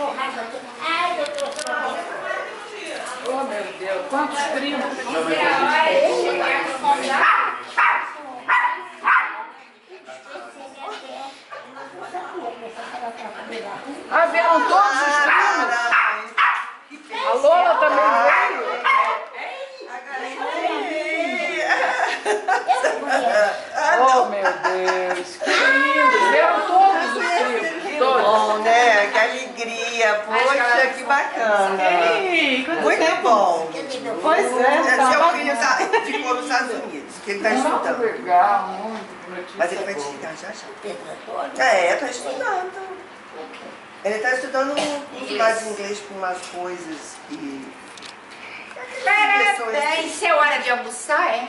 Oh, meu Deus, quantos primos. Ah, vieram todos os primos? A Lola também veio? Oh, alegria. Poxa, que bacana. Ei, Muito tempo. bom. Pois é, Seu tá filho tá, ficou nos Estados Unidos, que ele está Muito estudando. legal, muito Mas ele vai boa. desligar já já. É, tá estudando. Ele está estudando um curso de inglês com umas coisas e. Parabéns, isso é hora de almoçar, é?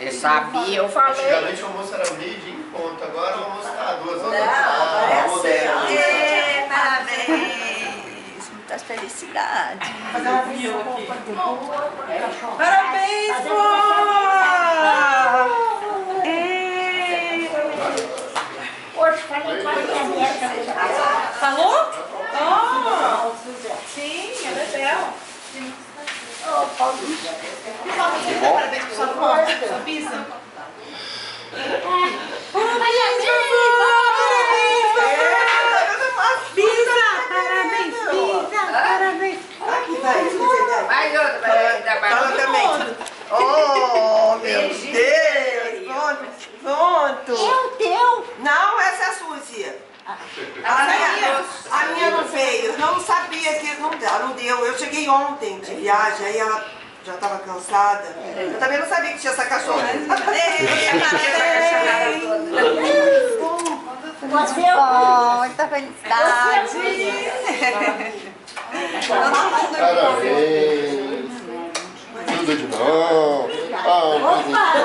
Eu sabia, eu falei. Antigamente o almoço era meio dia em ponto, agora o almoço está duas horas. é moderno. É, parabéns! Muitas felicidades. Fazer um aqui. Parabéns, vó! Ei! Hoje falei com a minha. Falou? Oh, sim, ela é dela. Parabéns pro sua avó, sua. Parabéns! Parabéns! Aqui, vai, vai. Mais outra, vai dar Fala para também. Oh, meu Deus! Pronto, pronto. Eu teu. Não, essa é a Suzy. A minha, a minha não sabia que não, ela não deu. Eu cheguei ontem de viagem, aí ela já estava cansada. Eu também não sabia que tinha essa cachorra. Você Bom, muita felicidade. Parabéns. Tudo de bom. Ah.